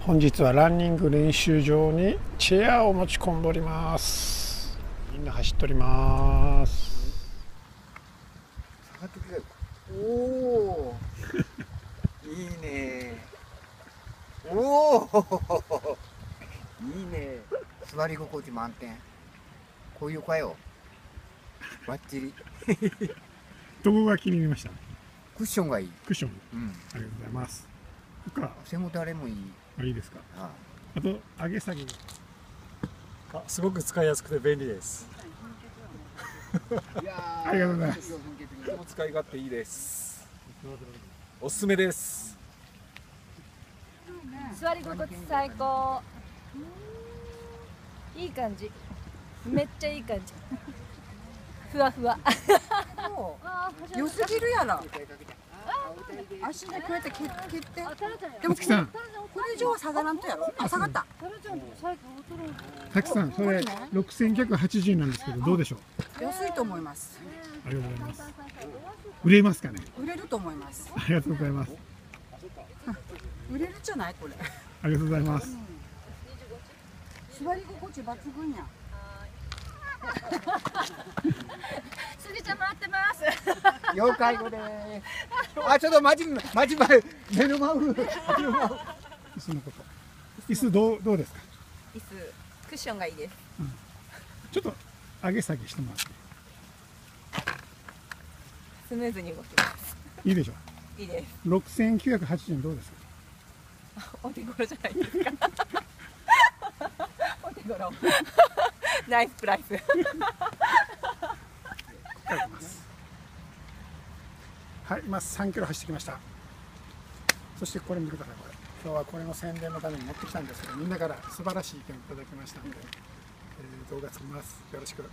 本日はランニング練習場にチェアを持ち込んでおります。みんな走っておりますおおいいね。おおいいね。座り心地満点こういう声よバッチリどこが気に入りました？クッションがいい。クッション。うん。ありがとうございます他背もたれもいい。あいいですか。ああと上げ下げ。あすごく使いやすくて便利です。ありがとうございます。とても使い勝手いいです。おすすめです。座り心地最高。いい感じ。めっちゃいい感じ。ふわふわ。良すぎるやろ 足でこうやって蹴蹴って。でもさつきさん。これ以上は下がらんとやろ。あ下がったさきさんそれ6980円なんですけどどうでしょう？安いと思います。ありがとうございます。売れますかね？売れると思います。ありがとうございます。売れるじゃないこれ。ありがとうございます。座り心地抜群や。すぎちゃん待ってます了解語で。すあちょっと待ち待ち前目目の前。椅子のこと。椅子どうどうですか？椅子クッションがいいです。ちょっと上げ下げしてもらって。スムーズに動きます。いいでしょ？いいです。う6980円どうですか？お手頃じゃないですか。お手頃。ナイスプライスはい今3キロ走ってきました。そしてこれ見てくださいこれ。今日はこれの宣伝のために持ってきたんですけどみんなから素晴らしい意見をいただきましたので、えー動画作ります。よろしく。